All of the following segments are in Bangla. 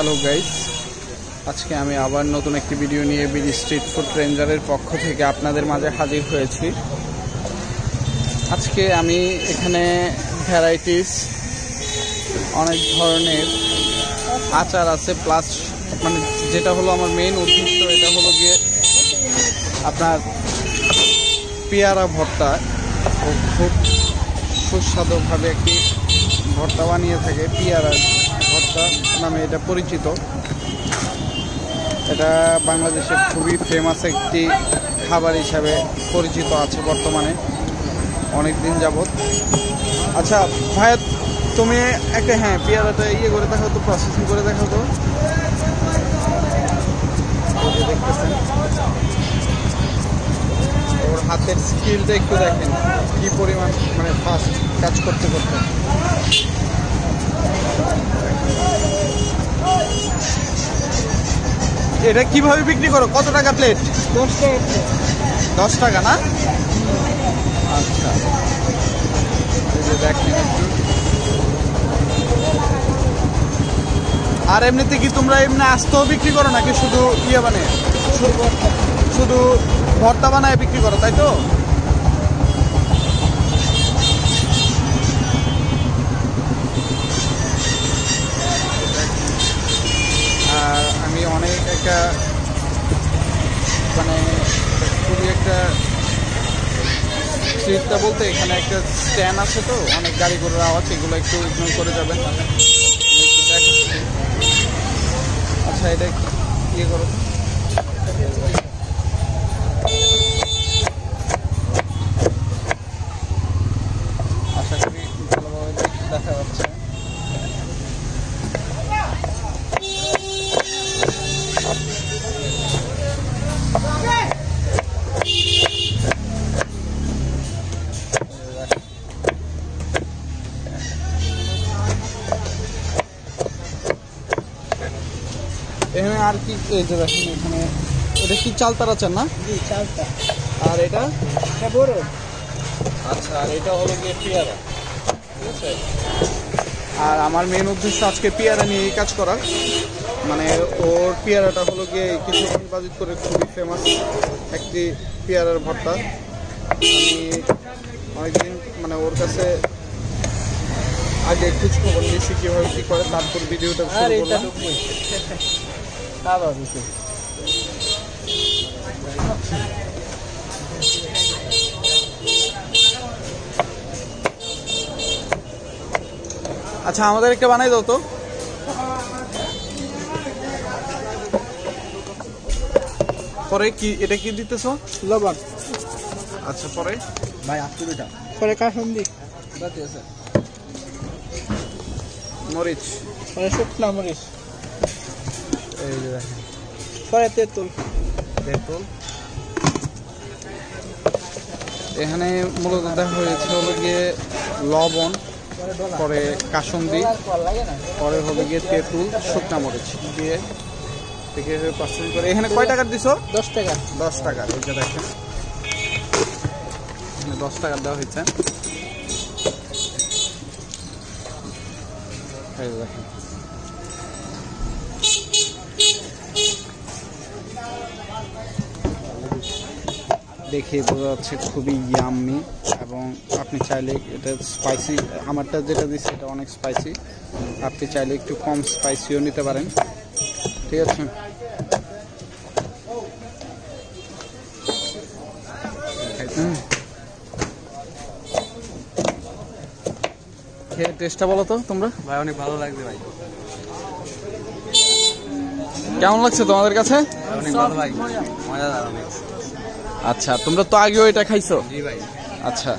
হ্যালো গাইস, আজকে আমি আবার নতুন একটি ভিডিও নিয়ে বিডি স্ট্রিট ফুড রেঞ্জারের পক্ষ থেকে আপনাদের মাঝে হাজির হয়েছি। আজকে আমি এখানে ভ্যারাইটিস অনেক ধরনের আচার আছে প্লাস মানে যেটা হলো আমার মেইন উদ্দেশ্য, এটা হলো গিয়ে আপনার পেয়ারা ভর্তা। খুব সুস্বাদুভাবে একটি ভর্তা বানিয়ে থাকে পিয়ারা ভর্তা নামে এটা পরিচিত। এটা বাংলাদেশে খুবই ফেমাস একটি খাবার হিসাবে পরিচিত আছে বর্তমানে, অনেক দিন যাবৎ। আচ্ছা ভাইয়া, তুমি একটা হ্যাঁ পেয়ারাটা ইয়ে করে দেখো তো প্রসেসিং করে দেখো তো। ওর হাতের স্কিলটা একটু দেখেন, কি পরিমাণ মানে ফাস্ট কাজ করতে করতে। এটা কীভাবে বিক্রি করো? কত টাকা প্লেট দশ টাকা দশ টাকা না আচ্ছা আর এমনিতে কি তোমরা এমনি আস্তেও বিক্রি করো নাকি শুধু ইয়ে মানে শুধু ভর্তা বানায় বিক্রি করো, তাই তো? একটা মানে খুবই একটা স্ট্রিটটা বলতে এখানে একটা স্ট্যান্ড আছে তো, অনেক গাড়ি ঘোড়ার আওয়াজ, এগুলো একটু ইগনোর করে যাবেন। আচ্ছা এটা ইয়ে করো এখানে আর কি এই যে দেখেন এখানে এটা কি চালতার আচার না? জি চালটা আর এটা? এটা বড়। আচ্ছা আর এটা হলো গিয়ে পেয়ারা ঠিক আছে? আর আমার মেন উদ্দেশ্য আজকে পেয়ারা নিয়েই কাজ করা। মানে ওর পেয়ারাটা হলো গিয়ে কিছুক্ষণ বাজিত করে খুবই ফেমাস একটি পেয়ারার ভর্তা। আমি অনেকদিন মানে ওর কাছে আগে খোঁজ খবর নিয়েছি কীভাবে কী করে তারপর ভিডিওটা শুরু করলাম। দিতে আচ্ছা আমাদের একটা বানাই দাও তো। পরে কি এটা কি দিতেছো? লবণ। আচ্ছা পরে? ভাই আটশো টাকা পরে কাসন্দি মরিচ। পরে শুকনা মরিচ। এই যে দেখেন। পরে তেঁতুল। তেঁতুল? এখানে মূলত দেখা হয়েছে হলো গিয়ে লবণ পরে কাসন্দি পরে হলো গিয়ে তেঁতুল শুকনা মরিচ দিয়ে থেকে পার্সেন্ট করে। এখানে কয় টাকার দিছো? দশ টাকা। দশ টাকা এই যে দেখেন। এখানে দশ টাকা দেওয়া হয়েছে। এই দেখেন। দেখে বোঝা যাচ্ছে খুবই ইয়াম্মি এবং আপনি চাইলে এটা স্পাইসি আমারটা যেটা দিচ্ছে এটা অনেক স্পাইসি আপনি চাইলে একটু কম স্পাইসিও নিতে পারেন। ঠিক আছে? খেয়ে টেস্টটা বলো তো তোমরা। ভাই অনেক ভালো লাগছে ভাই। কেমন লাগছে তোমাদের কাছে? অনেক ভালো ভাই অনেক আচ্ছা তোমরা তো আগেও এটা খাইছো? জি ভাই। আচ্ছা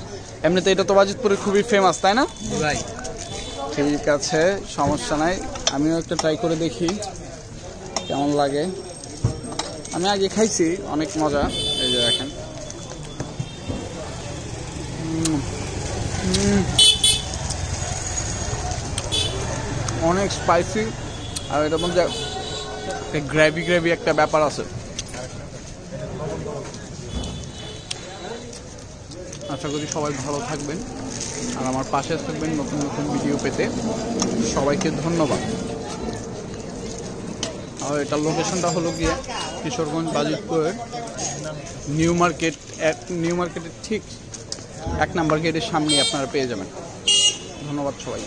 এমনিতে এটা তো বাজিতপুরে খুবই ফেমাস তাই না? ভাই। ঠিক আছে সমস্যা নাই। আমিও একটা ট্রাই করে দেখি কেমন লাগে। আমি আগে খাইছি অনেক মজা। এই যে দেখেন। অনেক স্পাইসি আর এটার মধ্যে গ্রেভি গ্রেভি একটা ব্যাপার আছে। আশা করি সবাই ভালো থাকবেন। আর আমার পাশে থাকবেন নতুন নতুন ভিডিও পেতে। সবাইকে ধন্যবাদ। আর এটার লোকেশনটা হলো গিয়ে কিশোরগঞ্জ বাজিতপুরের নিউ মার্কেট এক, নিউ মার্কেটের ঠিক এক নাম্বার গেটের সামনে আপনারা পেয়ে যাবেন। ধন্যবাদ সবাই